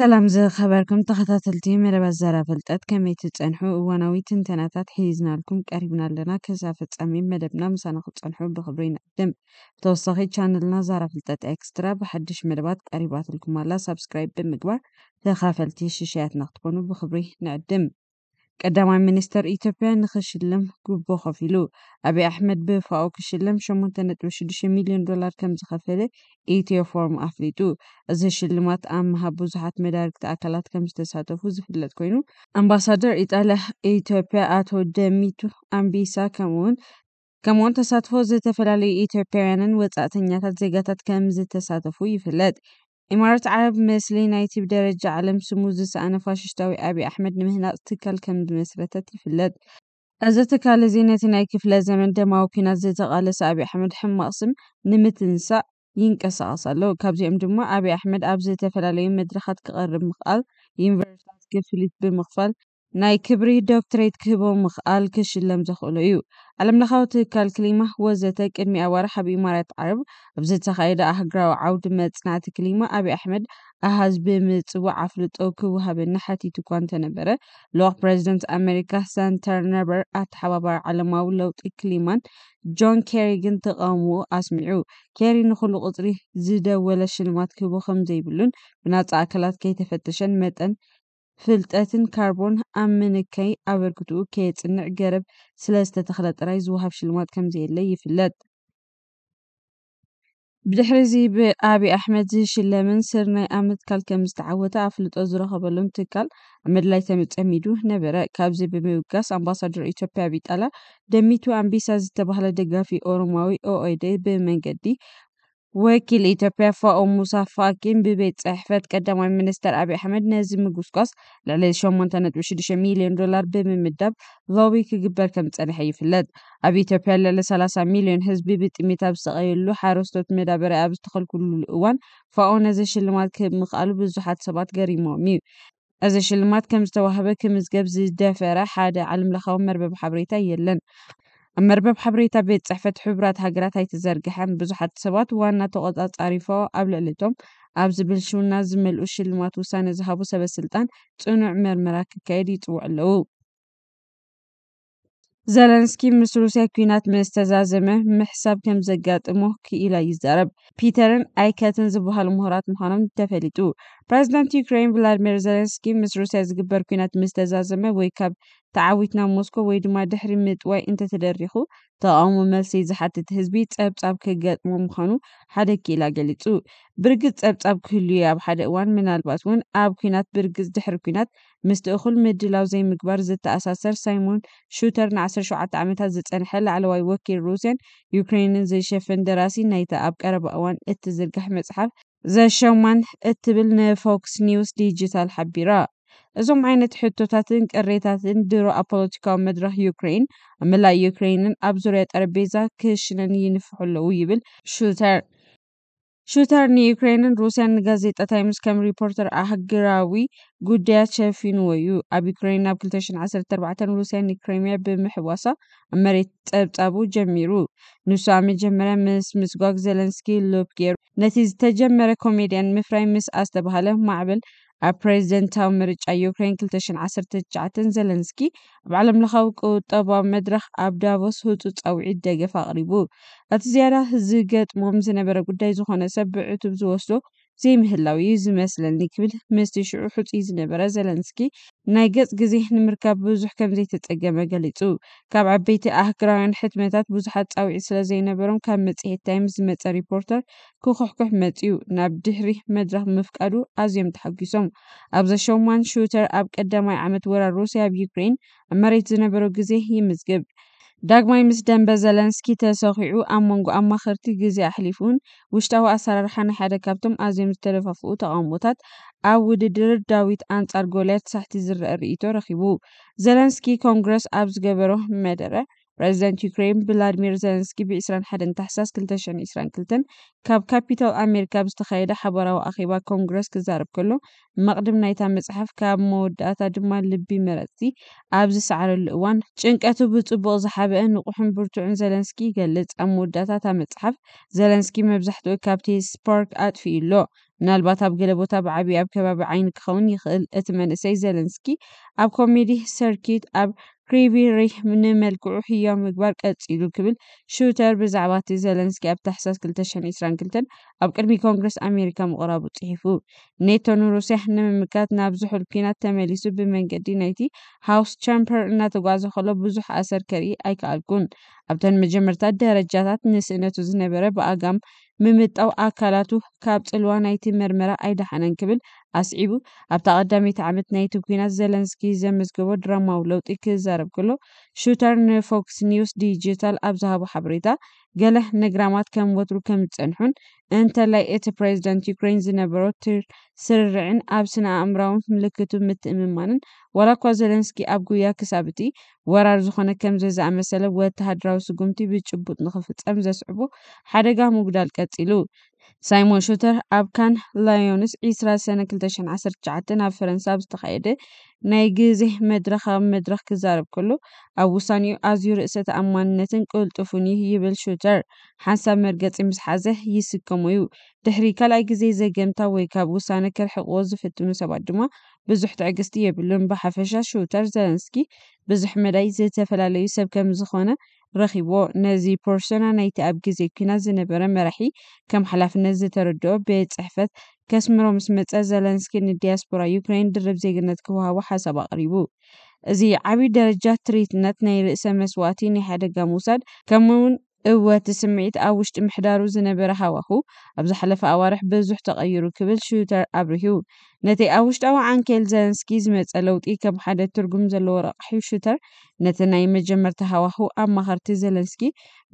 سلام زه خبركم تخطات التيم ربع الزرا فلتات كمي تتنحو واناوي تنتناتات حيزنا لكم قريبنا لنا كسافة امين مدبنا مسانخو تنحو بخبرين اقدم بتوصخي چانلنا زرا فلتات اكسترا بحدش مدبات قريبات لكم الله سبسكرايب بمقبار تخافلتي شيشيات نقطبونو بخبري نقدم ቀዳማ ሚኒስተር ኢትዮጵያ ንክሽልም ጉቦ ከፍ ሉ ኣብይ ኣሕመድ ብፋኦ ክሽልም 86 ሚሊዮን ዶላር ከም ዝከፈደ ኢትዮፎርም ኣፍሊጡ እዚ ሽልማት ኣብምሃብ ብዙሓት መዳርክቲ ኣካላት ከም ዝተሳተፉ ዝፍለጥ ኮይኑ ኣምባሳደር ኢጣልያ ኢትዮጵያ ኣቶ ደሚቱ ኣምቢሳ ከምኡውን ተሳትፎ ዝተፈላለዩ ኢትዮጵያውያንን ወፃእተኛታት ዜጋታት ከም ዝተሳተፉ ይፍለጥ إمارات عرب مثلي نايتي بدرجة علم سموز أنا فاششتاوي أبي أحمد نمهنا تكال كم بمسرتة الفلد أزا تكال زينة نايك في لازمان دما وكنا زيتا غالس أبي أحمد حماصم نمتنسا ينكسا أصلو كابزي أم دمو أبي أحمد أبزي تفلالي مدرخات كغرب مقال ينفرشات كفليت بمقفال ናይ ክብሪ ዶክትሬት ክህቦ ምክኣል ክሽለም ዘክእሉ እዩ ዓለምለካዊ ትካል ክሊማ ወዘተ ቅድሚ ኣዋርሕ ኣብ ኢማራት ዓረብ ኣብዝተካየደ ኣህግራዊ ዓውዲ መፅናዕቲ ክሊማ ኣብይ ኣሕመድ ኣሃዝ ብምፅቡዕ ኣፍልጦ ክወሃበኒ ሓቲት እኳ እንተነበረ ሎቅ ፕረዚደንት ኣሜሪካ ሳንተርነበር ኣተሓባባዊ ዓለማዊ ለውጢ ክሊማን ጆን ከሪ ግን ተቃምኡ ኣስሚዑ ኬሪ ንኩሉ ቅፅሪ ዝደወለ ሽልማት ክህቦ ከምዘይብሉን ብናፃ ኣካላት ከይተፈተሸን መጠን ፍልጠትን ካርቦን ኣብ ምንካይ ኣበርክትኡ ከየፅንዕ ገረብ ስለ ዝተተኽለ ጥራይ ዝውሃብ ሽልማት ከምዘየለ ይፍለጥ። ብድሕሪ እዚ ብኣብይ ኣሕመድ ዝሽለምን ስር ናይ ኣብ ምትካል ከም ዝተዓወተ ኣፍልጦ ዝረኸበሉን ትካል ኣብ ኣመድላይ ተፀሚዱ ነበረ። ካብዚ ብምብጋስ ኣምባሳደር ኢትዮጵያ ኣብ ኢጣልያ ደሚቱ ኣንበሳ ዝተባህለ ደጋፊ ኦሮማዊ ኦኤድኤ ብመንገዲ وكيل إثيوبيا فاو موسى فاكين ببيت صحفات قدام المينستر أبي أحمد نازي مقصقص لعلي شومون تنت وشدش مليون دولار بمن مدب ضوي كقبر كم تسألح يفلد أبي إثيوبيا للي سلاسة مليون هزب ببيت ميتاب سغيلو حاروس توت مدابر أبس تخل كل الأوان فاو نازي شلمات كمقالو بزوحات سبات غري مؤمي أزي شلمات كم استوهبه كم زقب زي دافرة حادة علم لخوم مربب حبريتا يلن ኣብ መርበብ ሓበሬታ ቤት ፅሕፈት ሕቡራት ሃገራት ኣይተዘርግሐን ብዙሓት ሰባት ዋና ተቖፃፃሪፎ ኣብ ልዕሊ እቶም ኣብ ዝብል ሽምና ዝመልኡ ሽልማት ውሳነ ዝሃቡ ሰበስልጣን ፅኑዕ ምርመራ ክካየድ ይፅውዕ ኣለዉ ዘለንስኪ ምስ ሩስያ ኩናት መስተዛዘመ ምሕሳብ ከም ዘጋጥሞ ክኢላ ይዛረብ ፒተርን ኣይከትን ዝበሃሉ ምሁራት ምዃኖም ተፈሊጡ ፕረዚዳንት ዩክሬን ቭላድሚር ዘለንስኪ ምስ ሩስያ ዝግበር ኩናት ምስተዛዘመ ወይ ካብ ተዓዊትና ሞስኮ ወይ ድማ ድሕሪ ምጥዋይ እንተተደሪኹ ተቃውሞ መልሲ ዝሓትት ህዝቢ ፀብፃብ ክገጥሞ ምዃኑ ሓደ ክኢላ ገሊፁ ብርግፅ ፀብፃብ ክህልዩ ኣብ ሓደ እዋን ምናልባት እውን ኣብ ኩናት ብርግፅ ድሕሪ ኩናት ምስቲ እኹል ምድላው ዘይምግባር ዝተኣሳሰር ሳይሞን ሹተር ን17 ዓመታት ዝፀንሐ ላዕለዋይ ወኪል ሩስያን ዩክሬንን ዝሸፍን ደራሲ ናይቲ ኣብ ቀረባ እዋን እትዝርጋሕ መፅሓፍ ዘሸማን እትብል ንፎክስ ኒውስ ዲጂታል ሓቢራ እዞም ዓይነት ሕቶታትን ቅሬታትን ድሮ ኣብ ፖለቲካዊ መድረኽ ዩክሬን ኣብ መላእ ዩክሬንን ኣብ ዙርያ ጠረጴዛ ክህሽነን ይንፍሑ ኣለዉ ይብል ሹተር። ሹተር ንዩክሬንን ሩስያን ንጋዜጣ ታይምስ ከም ሪፖርተር ኣህግራዊ ጉዳያት ሸፊንዎ እዩ። ኣብ ዩክሬን ናብ 214 ሩስያ ንክሬምያ ብምሕዋሳ ኣብ መሬት ፀብጻቡ ጀሚሩ። ንሱ ኣብ መጀመርያ ምስ ምስጓግ ዘለንስኪ ሎብ ገይሩ ነቲ ዝተጀመረ ኮሜድያን ምፍራይ ምስ ኣስተባህለ ማዕበል ኣብ ፕሬዚደንታዊ ምርጫ ዩክሬን 2019 ዘለንስኪ ኣብ ዓለምለኻዊ ቁጠባ መድረኽ ኣብ ዳቮስ ህፁፅ ፀውዒት ደገፍ ኣቕሪቡ። እቲ ዝያዳ ዝገጥሞም ዝነበረ ጉዳይ ዝኾነ ሰብ ብዕቱብ ዝወስዶ ዘይምህላው እዩ ዝመስለኒ ክብል ምስቲ ሽዑ ሕፁይ ዝነበረ ዘለንስኪ ናይ ገጽ ግዜ ንምርካብ ብዙሕ ከም ዘይተጸገመ ገሊጹ ካብ ዓበይቲ ኣህግራውያን ሕትመታት ብዙሓት ጻውዒት ስለ ዘይነበሮም ካብ መጽሔት ታይም ዝመጸ ሪፖርተር ክኹሕኩሕ መጺኡ ናብ ድሕሪ መድረኽ ምፍቃዱ ኣዝዮም ተሓጊሶም ኣብዛ ሾማን ሹተር ኣብ ቀዳማይ ዓመት ወራር ሩስያ ኣብ ዩክሬን ኣብ መሬት ዝነበሮ ግዜ ይምዝግብ ዳግማይ ምስ ደንበ ዘለንስኪ ተሰኺዑ ኣብ መንጎ ኣማኸርቲ ግዜ ኣሕሊፉን ውሽጣዊ ኣሰራርሓ ንሓደ ካብቶም ኣዝዮም ዝተደፋፍኡ ተቃውሞታት ኣብ ውድድር ዳዊት ኣንጻር ጎልያት ሳሕቲ ዝረአ ርእይቶ ረኺቡ። ዘለንስኪ ኮንግረስ ኣብ ዝገበሮ መደረ ፕረዚደንት ዩክሬን ቭላድሚር ዘለንስኪ ብ21 ታሕሳስ 2022 ካብ ካፒታል ኣሜሪካ ብዝተኻየደ ሓበራዊ ኣኼባ ኮንግረስ ክዛረብ ከሎ መቕድም ናይታ መፅሓፍ ካብ መወዳእታ ድማ ልቢ መረፅቲ ኣብ ዝሰዓረሉ እዋን ጭንቀቱ ብፅቡቕ ዝሓብአ ንቑሕን ብርቱዕን ዘለንስኪ ይገልጽ ኣብ መወዳእታ እታ መፅሓፍ ዘለንስኪ መብዛሕትኡ ካብቲ ስፓርክ ኣጥፊኡ ኣሎ ምናልባት ኣብ ገለ ቦታ ብዓብዪ ኣብ ከባቢ ዓይኒ ክኸውን ይኽእል እቲ መንእሰይ ዘለንስኪ ኣብ ኮሜዲ ሰርኪት ኣብ ክሪቢ ሪሕ ንመልክዑ ሕያው ምግባር ቀፂሉ ክብል ሽውተር ብዛዕባ እቲ ዘለንስኪ ኣብ ታሕሳስ 222 ኣብ ቅድሚ ኮንግረስ ኣሜሪካ ምቕራቡ ጸሒፉ። ኔቶ ንሩስያ ንምምካት ናብ ዝሑል ኩናት ተመሊሱ ብመንገዲ ናይቲ ሃውስ ቻምበር እናተጓዕዘ ከሎ ብዙሕ ኣሰር ከርኢ ኣይከኣልኩን። ኣብተን መጀመርታ ደረጃታት ንስእነቱ ዝነበረ ብኣጋም ምምጣው ኣካላቱ ካብ ጽልዋ ናይቲ መርመራ ኣይደሓነን ክብል ኣስዒቡ ኣብታ ቀዳሚት ዓመት ናይቲ ኩናት ዘለንስኪ ዘመዝገቦ ድራማዊ ለውጢ ክዛረብ ከሎ ሹተር ንፎክስ ኒውስ ዲጂታል ኣብ ዝሃቦ ሓበሬታ ገለ ነግራማት ከም ወትሩ ከም ዝፀንሑን እንተላይ እቲ ፕሬዚደንት ዩክሬን ዝነበሮ ስርርዕን ኣብ ስነ ኣእምራውን ምልክቱ ምትእምማንን ዋላ እኳ ዘለንስኪ ኣብ ጉያ ክሳብ እቲ ወራር ዝኾነ ከምዘ ዝኣመሰለ ወተሃደራዊ ስጉምቲ ብጭቡጥ ንኽፍፀም ዘስዕቦ ሓደጋ ምጉዳል ቀፂሉ ሳይሞን ሹተር ኣብ ካን ላዮንስ 20 ሰነ 219 ኣብ ፈረንሳ ኣብ ዝተኻየደ ናይ ግዜ መድረኽ ኣብ መድረኽ ክዛረብ ከሎ ኣብ ውሳኒኡ ኣዝዩ ርእሰ ተኣማንነትን ቅልጡፍን እዩ ይብል ሹተር ሓሳብ መርገፂ ምስ ሓዘ ይስከሙ እዩ ድሕሪ ካልኣይ ግዜ ዘገምታ ወይ ካብ ውሳነ ከርሕቕዎ ዝፍትኑ ሰባት ድማ ብዙሕ ትዕግስቲ የብሉን ብሓፈሻ ሹተር ዘለንስኪ ብዙሕ መዳይ ዝተፈላለዩ ሰብ ከም ዝኾነ رخيبو نزي پرسونا نيت أبجزي كنا زنبرا مرحي كم حلاف نزي تردو بيت صحفت كاسم رومس متى زلنسكي نديسبورا يوكرين درب زيغنات كوها وحسب أقريبو زي عبي درجات تريتنات نيل اسم مسواتي نحادة موساد كمون እወት ስምዒት ኣብ ውሽጢ ምሕዳሩ ዝነበረ ሃዋህው ኣብ ዝሓለፈ ኣዋርሕ ብዙሕ ተቐይሩ ክብል ሽዩተር ኣብርሂቡ። ነቲ ኣብ ውሽጣዊ ዓንኬል ዘለንስኪ ዝመፀ ለውጢ ከም ሓደ ትርጉም ዘለዎ ረቕሒ ሽዩተር፡ ነቲ ናይ መጀመርታ ሃዋህው ማኸርቲ ዘለንስኪ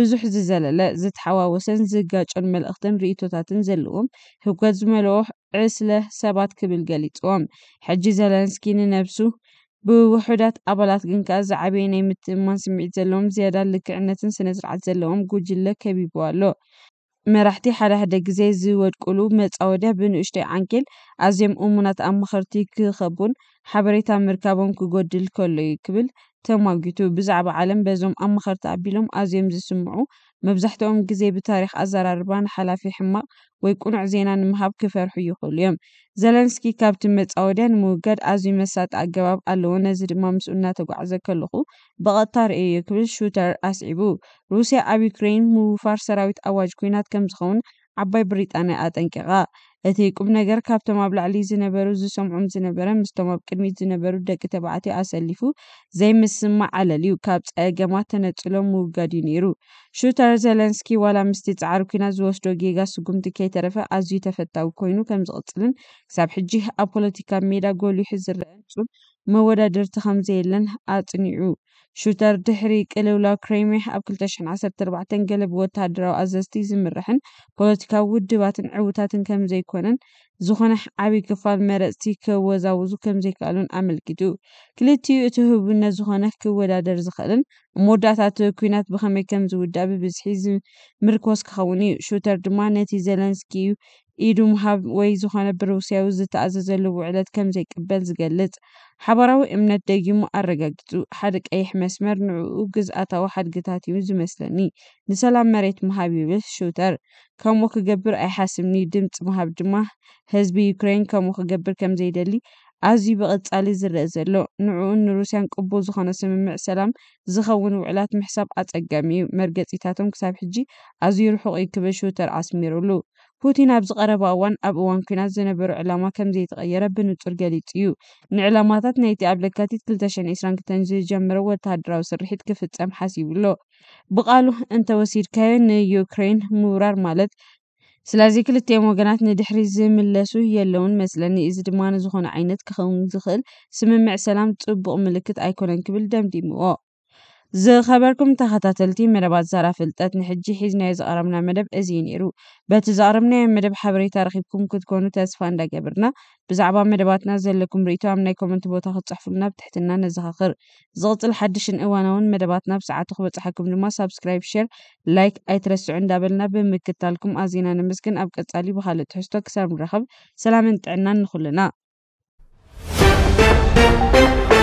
ብዙሕ ዝዘለለ ዝተሓዋወሰን ዝጋጨን መልእኽትን ርእቶታትን ዘለዎም ህጎት ዝመልኦ ዕስለ ሰባት ክብል ገሊፅዎም ሕጂ ዘለንስኪ ንነብሱ ብውሑዳት ኣባላት ግን ከኣ ዝዓበየ ናይ ምትእምማን ስምዒት ዘለዎም ዝያዳ ልክዕነትን ስነ ስርዓት ዘለዎም ጉጅለ ከቢቡ ኣሎ። መራሕቲ ሓደ ሓደ ግዜ ዝወድቅሉ መፃወድያ ብንእሽቶ ዓንኬል ኣዝዮም እሙናት ኣማኸርቲ ክኸቡን ሓበሬታ ምርካቦም ክጎድል ከሎ እዩ ክብል ተሟጊቱ ብዛዕባ ዓለም በዞም ኣማኸርቲ ኣቢሎም ኣዝዮም ዝስምዑ መብዛሕትኦም ግዜ ብታሪክ ኣዘራርባ ንሓላፊ ሕማቅ ወይ ቁኑዕ ዜና ንምሃብ ክፈርሑ ይኽእሉ እዮም። ዘለንስኪ ካብቲ መጻወድያ ንምውጋድ ኣዝዩ መሳጢ ኣገባብ ኣለዎ ነዚ ድማ ምስኡ እናተጓዕዘ ከለኹ ብቐጥታ ርእዮ ክብል ሹተር ኣስዒቡ። ሩስያ ኣብ ዩክሬን ምውፋር ሰራዊት ኣዋጅ ኩናት ከም ዝኸውን ዓባይ ብሪጣንያ ኣጠንቂቓ። እቲ ቁም ነገር ካብቶም ኣብ ላዕሊ ዝነበሩ ዝሰምዖም ዝነበረ ምስቶም ኣብ ቅድሚት ዝነበሩ ደቂ ተባዕትዮ ኣሰሊፉ ዘይምስማዕ ዓለል እዩ ካብ ፀገማት ተነፂሎም ምውጋድ እዩ ነይሩ። ሹተር ዘለንስኪ ዋላ ምስቲ ፃዕሪ ኩናት ዝወስዶ ጌጋ ስጉምቲ ከይተረፈ ኣዝዩ ተፈታዊ ኮይኑ ከምዝቕፅልን ክሳብ ሕጂ ኣብ ፖለቲካ ሜዳ ጎሊሑ ዝረኣን ፍፁም ኣይኮነን። መወዳደርቲ ከምዘየለን ኣጽኒዑ። ሹተር ድሕሪ ቅልውላው ክሬምያ ኣብ 2014 ገለ ብወተሃደራዊ ኣዘዝቲ ዝምርሕን ፖለቲካዊ ውድባትን ዕውታትን ዘይኮነን ዝኾነ ዓቢ ክፋል መረፅቲ ከወዛውዙ ዘይከኣሉን ኣመልኪቱ፣ ክልቲኡ እቲ ህቡብነት ዝኾነ ክወዳደር ዝኽእልን መወዳእታ እቲ ኩናት ብኸመይ ዝውዳእ ብብዝሒ ዝምርኮስ ክኸውን እዩ። ሹተር ድማ ነቲ ዘለንስኪ ኢዱ ምሃብ ወይ ዝኾነ ብሩስያዊ ዝተኣዘዘሉ ውዕለት ከም ዘይቅበል ዝገልጽ ሓበራዊ እምነት ደጊሙ ኣረጋጊጹ ሓደ ቀይሕ መስመር ንዕኡ ግዝኣታዊ ሓድግታት እዩ ዝመስለኒ ንሰላም መሬት ምሃብ ይብል ሹተር ከምኡ ክገብር ኣይሓስብኒ ድምጺ ምሃብ ድማ ህዝቢ ዩክሬን ከምኡ ክገብር ከም ዘይደሊ ኣዝዩ ብቐጻሊ ዝርአ ዘሎ ንዕኡን ንሩስያን ቅቡል ዝኾነ ስምምዕ ሰላም ዝኸውን ውዕላት ምሕሳብ ኣጸጋሚ እዩ መርገጺታቶም ክሳብ ሕጂ ኣዝዩ ርሑቕ እዩ ክብል ሹተር ኣስሚሩሉ ፑቲን ኣብ ዝቐረባ እዋን ኣብ እዋን ኩናት ዝነበሩ ዕላማ ከምዘይተቐየረ ብንጹር ገሊጹ እዩ። ንዕላማታት ናይቲ ኣብ ለካቲት 2022 ዝጀመረ ወተሃደራዊ ስርሒት ክፍጸም ሓሲቡ ኣሎ። ብቓሉ እንተወሲድካዮ ንዩክሬን ምውራር ማለት ስለዚ ክልቲኦም ወገናት ንድሕሪት ዝምለሱ የለውን መስለኒ እዚ ድማ ንዝኾነ ዓይነት ክኸውን ዝኽእል ስምምዕ ሰላም ጽቡቕ ምልክት ኣይኮነን ክብል ደምዲምዎ። ز خبركم تختتلتي مربات زارا فلتات نحجي حيزنا يزقرمنا مدب ازي نيرو بات زقرمنا مدب حبري تاريخكم كد كونو تاسفا اندا قبرنا بزعبا مدباتنا زلكم ريتو امنا كومنت بو تاخد صحفونا بتحتنا نزخخر زغط الحدش انقوانون مدباتنا بساعتك بتحكم لما سابسكرايب شير لايك اي ترسو عند بلنا بمكتالكم ازينا نمسكن ابقى تسالي بخالة تحستو كسر مرخب سلام انت عنا Thank you.